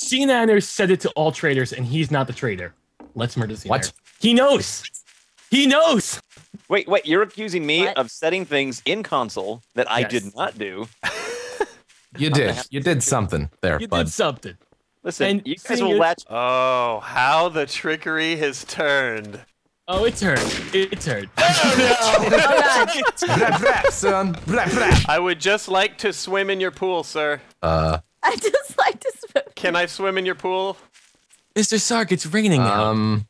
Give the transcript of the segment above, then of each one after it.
C9er said it to all traders, and he's not the trader. Let's murder C9er. What? He knows. He knows. Wait, wait, you're accusing me What? of setting things in console that I did not do. You did. You did something there, You bud. did something. Listen, And you guys will is- latch. Oh, how the trickery has turned. Oh, it turned. It turned. Oh god. Brat, brat, son. Brat, brat. I would just like to swim in your pool, sir. Uh, I just like to swim. Can I swim in your pool? Mr. Sark, it's raining now. um,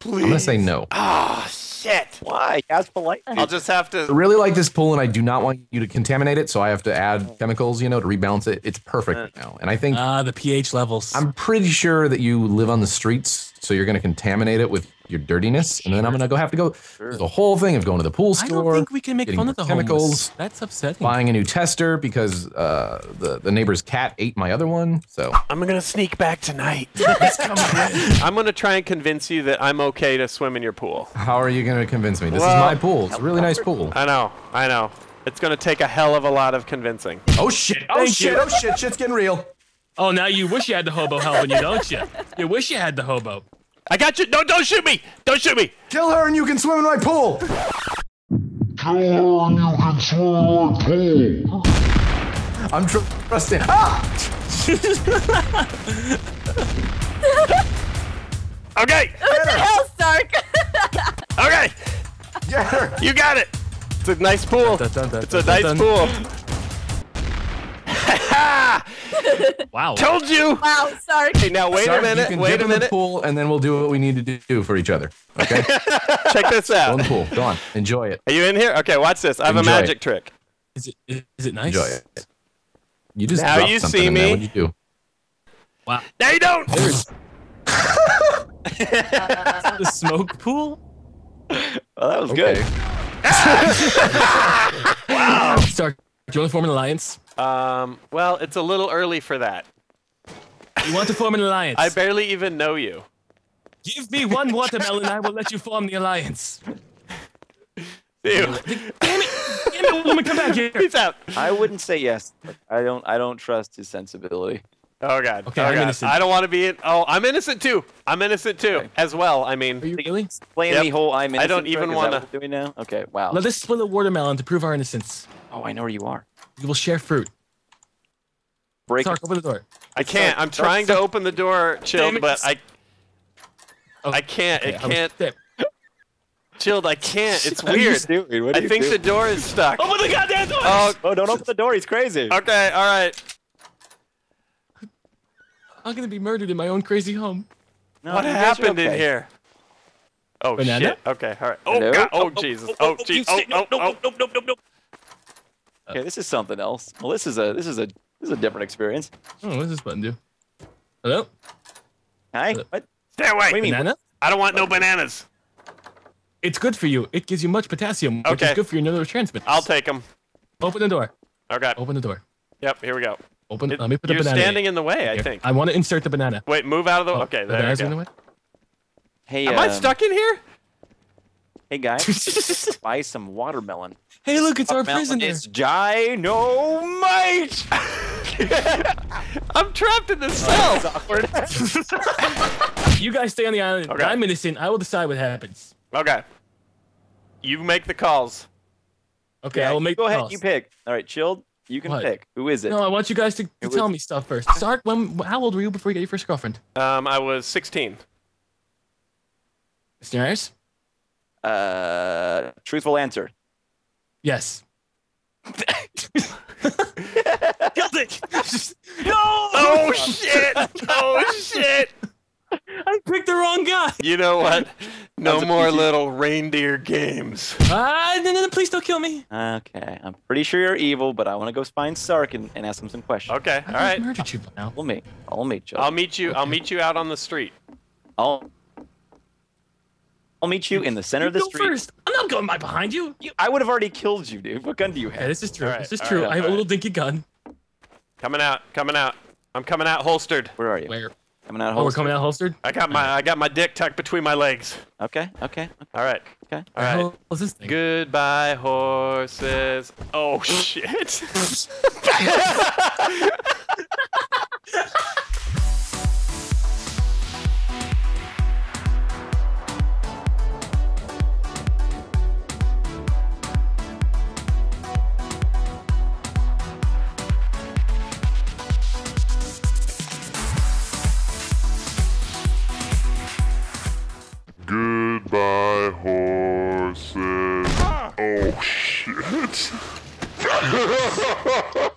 Please. I'm gonna say no. Ah, shit. Why? Ask polite. I'll just have I to. really like this pool, and I do not want you to contaminate it, so I have to add chemicals, you know, to rebalance it. It's perfect right now, and I think Ah, the pH levels. I'm pretty sure that you live on the streets, so you're gonna contaminate it with your dirtiness, and then I'm gonna go have to go through the whole thing of going to the pool store. I store. don't think we can make fun of the chemicals, homeless. That's upsetting. buying a new tester because uh, the the neighbor's cat ate my other one. So I'm gonna sneak back tonight. I'm gonna try and convince you that I'm okay to swim in your pool. how are you gonna convince me? This Well- is my pool. It's a really nice pool. I know, I know. It's gonna take a hell of a lot of convincing. Oh shit! Oh Thank shit! you. Oh shit! Shit's getting real. Oh, now you wish you had the hobo helping you, don't you? You wish you had the hobo. I got you. No, don't shoot me. Don't shoot me. Kill her and you can swim in my pool. Kill her and you can swim in my pool. I'm tr- trusting. Ah! Okay. What the hell, Sark? Okay. Get her. You got it. It's a nice pool. Dun, dun, dun, It's a dun, nice dun. pool. Ha Wow. Told you. wow, Sorry. Hey, now wait Sorry, a minute. You can Wait dip a in the minute. pool, and then we'll do what we need to do for each other. Okay? Check this Go in out. the pool. Go on. Enjoy it. Are you in here? Okay, watch this. I have Enjoy a it. magic trick. Is it is, is it nice? Enjoy it. You just Now you see me. What'd you do? Wow. No, you don't. There's the smoke pool. Well, that was good. wow. Sark, do you want to form an alliance? Um. Well, it's a little early for that. You want to form an alliance? I barely even know you. Give me one watermelon, I will let you form the alliance. Ew. Damn it! Damn it, woman, come back here. Peace out. I wouldn't say yes. but I don't. I don't trust his sensibility. Oh god. Okay, oh, I'm God. innocent. I don't want to be in. Oh, I'm innocent too. I'm innocent too, Okay. as well. I mean, Are mean, you really? Playing Yep. the whole I'm innocent. I don't even wanna- what we're doing now. Okay. Wow. Let us split a watermelon to prove our innocence. Oh, I know where you are. We will share fruit. Break. Sark, open the door. I can't. I'm Start- trying to open the door, chilled, but I, Oh, I can't. okay, It I can't. there. Chilled. I can't. It's What are you weird. doing? What are I you think the door is stuck. Open the goddamn door! Oh, Oh, don't open the door. He's crazy. okay. All right. I'm gonna be murdered in my own crazy home. No, What you guys are happened in here? Oh Banana? shit. Okay. All right. Oh Hello? god. Oh, oh, oh Jesus. Oh jeez. Oh oh oh. Okay, this is something else. Well, this is a this is a this is a different experience. Oh, what does this button do? Hello? Hi. Uh, What? Stay away. What do you mean? Banana? I don't want no bananas. It's good for you. It gives you much potassium, which Okay. is good for your neurotransmitters. I'll take them. Open the door. Okay. Open the door. Yep. Here we go. Open. It- let me put the You're banana. standing in the way. I here. think. I want to insert the banana. Wait. Move out of the. Oh, Okay. the There we banana's go. in the way. Hey, Am I um, stuck in here? Hey, guys, buy some watermelon. hey, look, it's our Watermelon prisoner. is dynamite. I'm trapped in this cell. Awkward. You guys stay on the island. Okay. I'm innocent. I will decide what happens. Okay. You make the calls. Okay, I will make Go ahead. calls. You pick. All right, chilled. You can What? pick. Who is it? No, I want you guys to, to tell me stuff first. Start when? How old were you before you got your first girlfriend? Um, I was 16. Mr. Ayers? Uh, truthful answer. Yes. Killed it! no! Oh shit! Oh shit! I picked the wrong guy. You know what? No more PG. little reindeer games. Ah, no, no, no, please don't kill me. Okay, I'm pretty sure you're evil, but I want to go find Sark and, and ask him some questions. Okay, I all right. murdered you by now. Follow me. Follow me, Joe. I'll meet you. I'll meet you out on the street. I'll, I'll meet you in the center You of the go street. first. I'm not going by behind you. You, I would have already killed you, dude. What gun do you Okay, have? this is true. All right, this is true. right, I have all a right. little dinky gun. Coming out. Coming out. I'm coming out holstered. Where are you? Where? Coming out. holstered. Oh, we're coming out holstered. I got my I got my dick tucked between my legs. Okay, okay, okay. All right. okay. All right. What was this thing? Goodbye horses. Oh shit. Oh, shit.